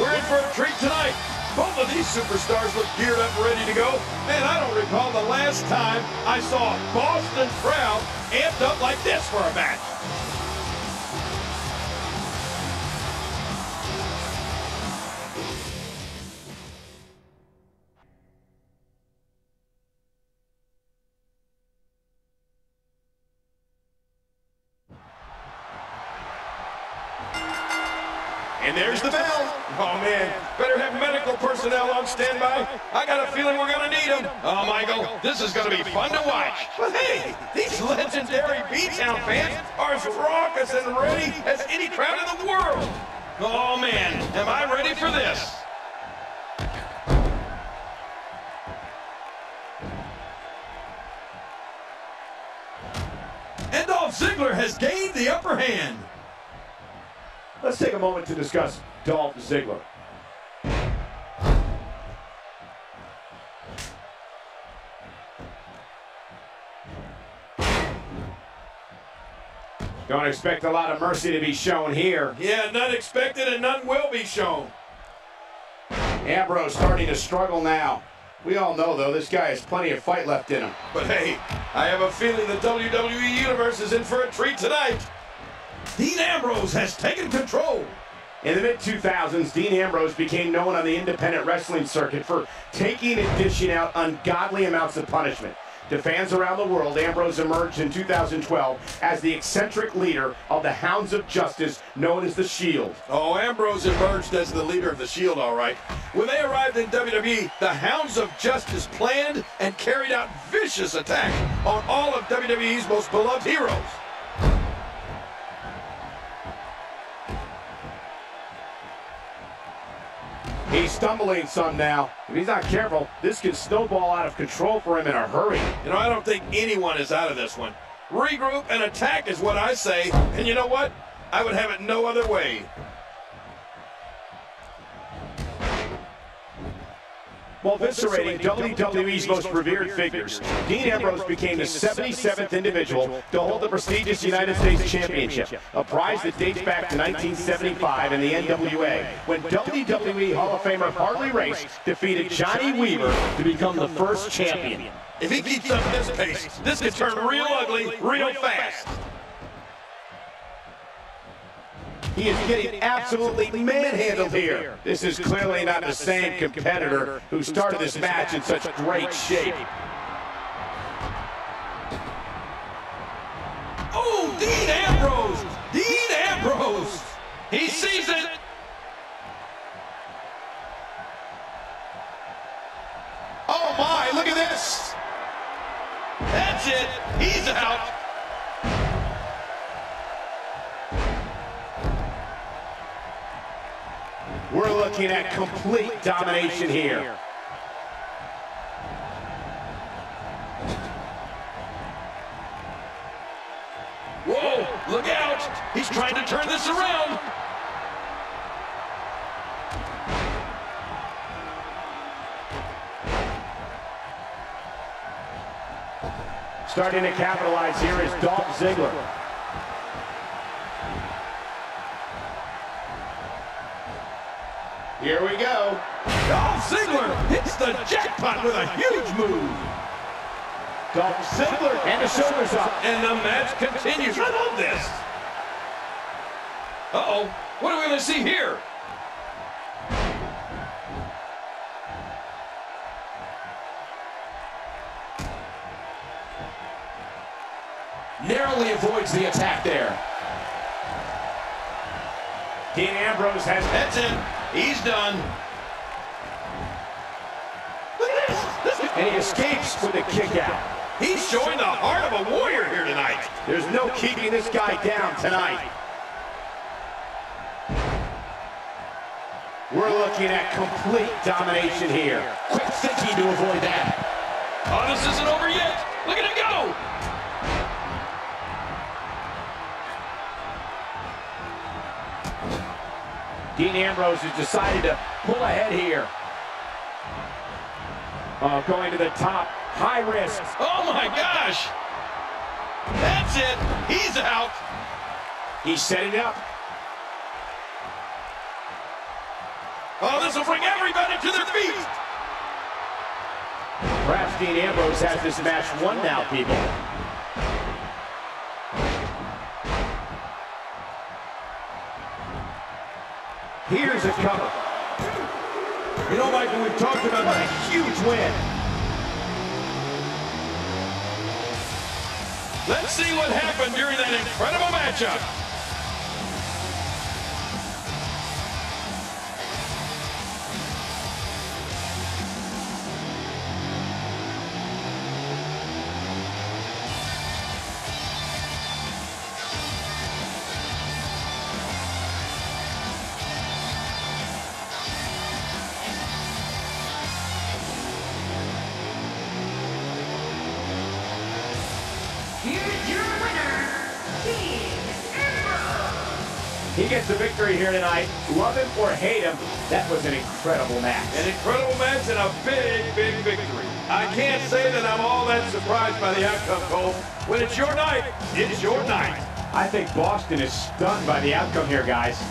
We're in for a treat tonight. Both of these superstars look geared up, ready to go. Man, I don't recall the last time I saw a Boston crowd amped up like this for a match. And there's the bell. Oh, man. Better have medical personnel on standby. I got a feeling we're going to need them. Oh, Michael, this is going to be fun to watch. But hey, these legendary B-Town fans are as raucous and ready as any crowd in the world. Oh, man, am I ready for this? And Dolph Ziggler has gained the upper hand. Let's take a moment to discuss Dolph Ziggler. Don't expect a lot of mercy to be shown here. Yeah, none expected and none will be shown. Ambrose starting to struggle now. We all know, though, this guy has plenty of fight left in him. But hey, I have a feeling the WWE Universe is in for a treat tonight. Dean Ambrose has taken control. In the mid-2000s, Dean Ambrose became known on the independent wrestling circuit for taking and dishing out ungodly amounts of punishment. To fans around the world, Ambrose emerged in 2012 as the eccentric leader of the Hounds of Justice, known as The Shield. Oh, Ambrose emerged as the leader of the Shield, all right. When they arrived in WWE, the Hounds of Justice planned and carried out vicious attacks on all of WWE's most beloved heroes. He's stumbling some now. If he's not careful, this could snowball out of control for him in a hurry. You know, I don't think anyone is out of this one. Regroup and attack is what I say. And you know what? I would have it no other way. While eviscerating WWE's most revered figures, Dean Ambrose became the 77th individual to hold the prestigious United States Championship, a prize that dates back to 1975 in the NWA, when WWE Hall of Famer Harley Race defeated Johnny Weaver to become the first champion. If he keeps up this pace, this could turn real ugly real fast. He is getting absolutely manhandled here. This is clearly not the same competitor who started this match in such great shape. Oh, Dean Ambrose! Dean Ambrose! He sees it! Oh my, look at this! That's it! He's out! We're looking at complete domination here. Whoa, look out! He's trying to turn this around! Starting to capitalize here is Dolph Ziggler. Here we go. Dolph Ziggler hits the jackpot with a huge move. Dolph Ziggler and the shoulders up. And the match continues. I love this. Uh-oh. What are we going to see here? Narrowly avoids the attack there. Dean Ambrose has... That's it. He's done. Look at this. this and he escapes with a kick out. He's showing the heart of a warrior here tonight. There's no keeping this guy down tonight. We're looking at complete domination here. Quick thinking to avoid that. Oh, this isn't over yet. Look at him go. Dean Ambrose has decided to pull ahead here. Oh, going to the top. High risk. Oh, my gosh. That's it. He's out. He's setting it up. Oh, this will bring everybody to their feet. Perhaps Dean Ambrose has this match won now, people. Here's a cover. You know, Michael, we've talked about a huge win. Let's see what happened during that incredible matchup. He gets the victory here tonight. Love him or hate him, that was an incredible match. An incredible match and a big, big victory. I can't say that I'm all that surprised by the outcome, Cole. When it's your night, it's your night. I think Boston is stunned by the outcome here, guys.